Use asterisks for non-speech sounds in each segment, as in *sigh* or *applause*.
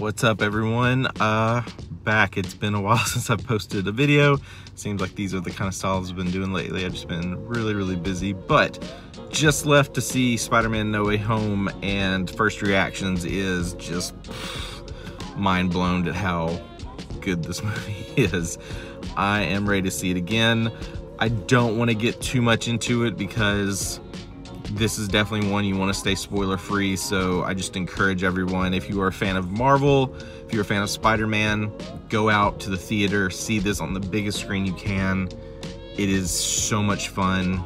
What's up everyone? Uh, back. It's been a while *laughs* since I've posted a video. Seems like these are the kind of styles I've been doing lately. I've just been really, really busy, but just left to see Spider-Man No Way Home and first reactions is just *sighs* mind blown at how good this *laughs* movie is. I am ready to see it again. I don't want to get too much into it because this is definitely one you want to stay spoiler free so I just encourage everyone if you are a fan of Marvel if you're a fan of Spider-Man go out to the theater see this on the biggest screen you can. It is so much fun.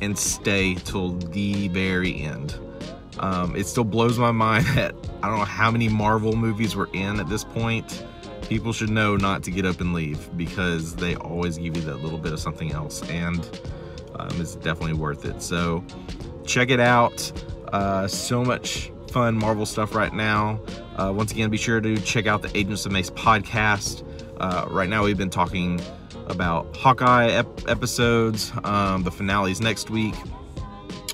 And stay till the very end. Um, it still blows my mind *laughs* that I don't know how many Marvel movies we're in at this point. People should know not to get up and leave because they always give you that little bit of something else. And um, it's definitely worth it. So check it out. Uh, so much fun Marvel stuff right now. Uh, once again, be sure to check out the Agents of Mace podcast. Uh, right now, we've been talking about Hawkeye ep episodes. Um, the finale's next week.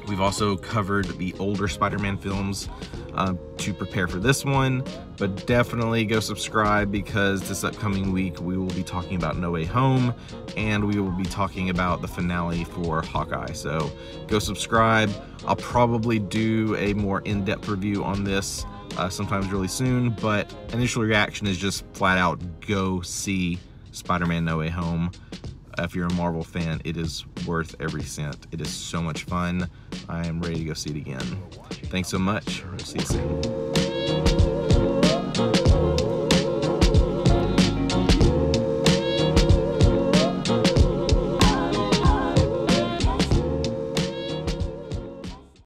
We've also covered the older Spider-Man films uh, to prepare for this one, but definitely go subscribe because this upcoming week we will be talking about No Way Home and we will be talking about the finale for Hawkeye. So go subscribe. I'll probably do a more in-depth review on this uh, sometimes really soon, but initial reaction is just flat out go see Spider-Man No Way Home if you're a Marvel fan, it is worth every cent. It is so much fun. I am ready to go see it again. Thanks so much. See you soon.